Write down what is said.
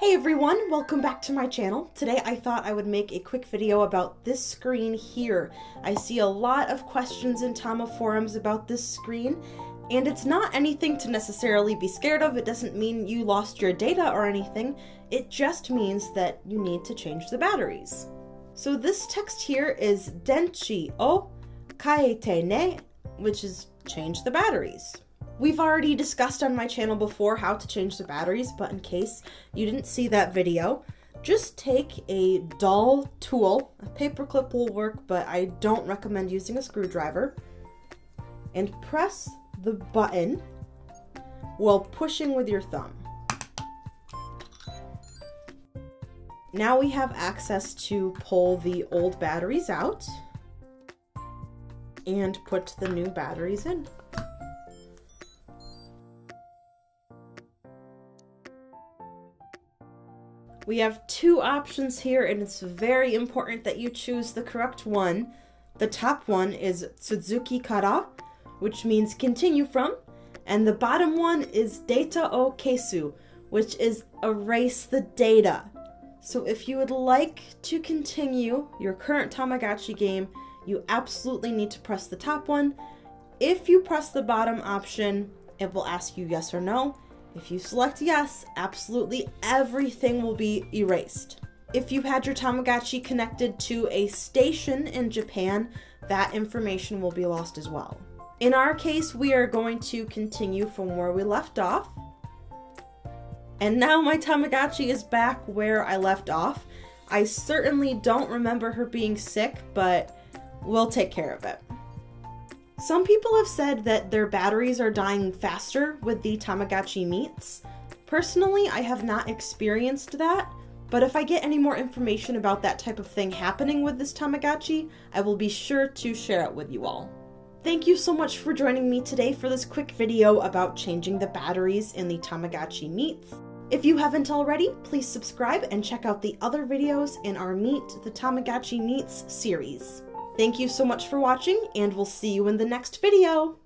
Hey everyone, welcome back to my channel. Today I thought I would make a quick video about this screen here. I see a lot of questions in Tama forums about this screen, and it's not anything to necessarily be scared of. It doesn't mean you lost your data or anything. It just means that you need to change the batteries. So this text here is denchi o kaete ne, which is change the batteries. We've already discussed on my channel before how to change the batteries, but in case you didn't see that video, just take a dull tool, a paperclip will work, but I don't recommend using a screwdriver, and press the button while pushing with your thumb. Now we have access to pull the old batteries out and put the new batteries in. We have two options here, and it's very important that you choose the correct one. The top one is Tsuzuki Kara, which means continue from, and the bottom one is Data o Kesu, which is erase the data. So if you would like to continue your current Tamagotchi game, you absolutely need to press the top one. If you press the bottom option, it will ask you yes or no. If you select yes, absolutely everything will be erased. If you had your Tamagotchi connected to a station in Japan, that information will be lost as well. In our case, we are going to continue from where we left off. And now my Tamagotchi is back where I left off. I certainly don't remember her being sick, but we'll take care of it. Some people have said that their batteries are dying faster with the Tamagotchi meets. Personally, I have not experienced that, but if I get any more information about that type of thing happening with this Tamagotchi, I will be sure to share it with you all. Thank you so much for joining me today for this quick video about changing the batteries in the Tamagotchi meets. If you haven't already, please subscribe and check out the other videos in our Meet the Tamagotchi Meets series. Thank you so much for watching, and we'll see you in the next video!